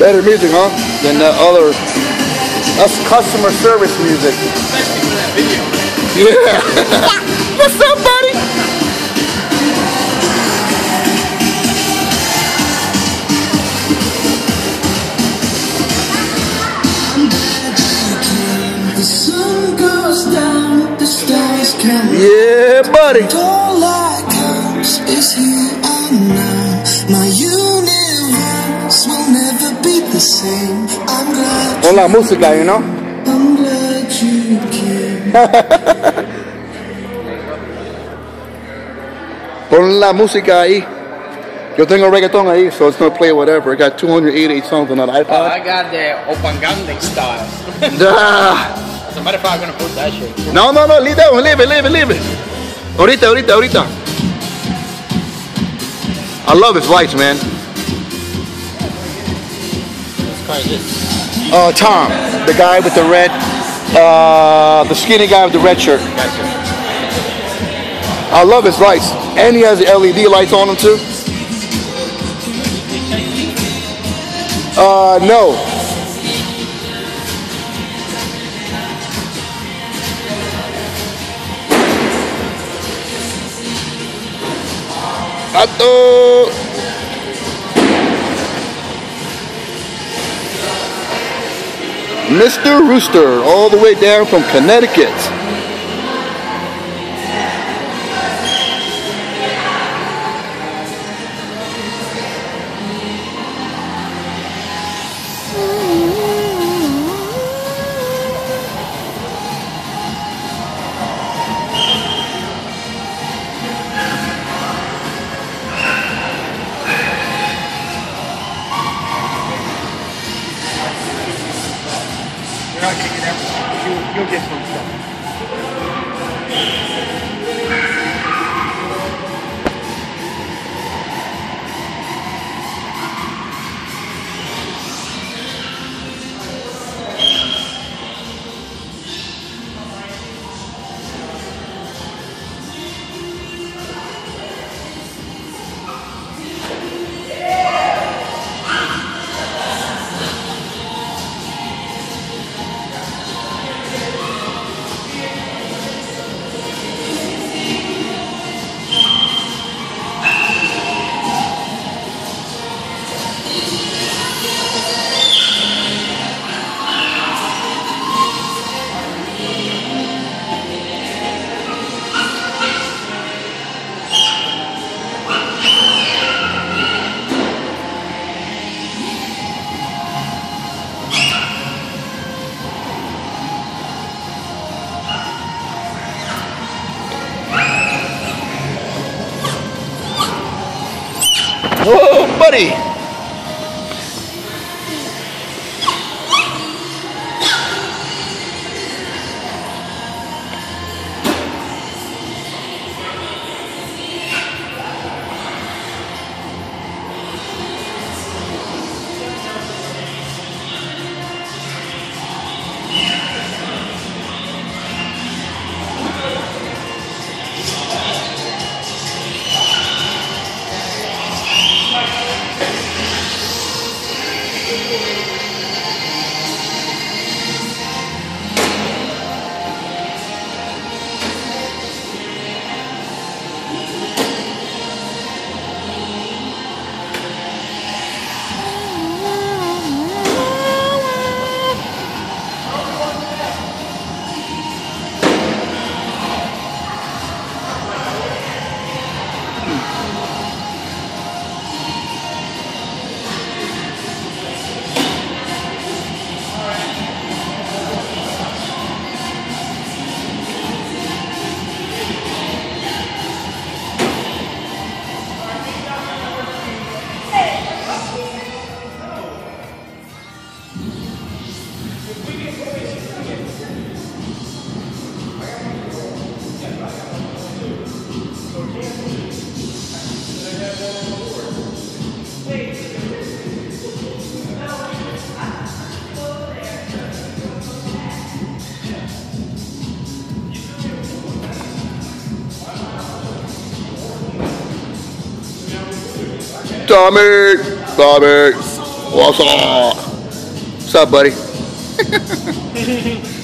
Better music, huh? Than the other. That's customer service music. Especially for that video. Yeah. What's up, buddy? The sun goes down, the stars come Yeah, buddy. Con la música, you know? I'm glad you came. Pon la música ahí. Yo tengo reggaeton ahí, so it's gonna play whatever. I got 288 songs on that Oh, iPod. I got the Oppa Gangnam style. Ah. As a matter of fact, I'm gonna put that shit. No, no, no, leave that one, leave it, leave it, leave it. Ahorita, ahorita, ahorita. I love his lights, man. This car is this. Uh, Tom, the guy with the red, uh, the skinny guy with the red shirt. I love his lights, and he has the LED lights on him too. Uh, no. Pato. Mr. Rooster, all the way down from Connecticut. Whoa, Tommy, Tommy. What's up? What's up, buddy?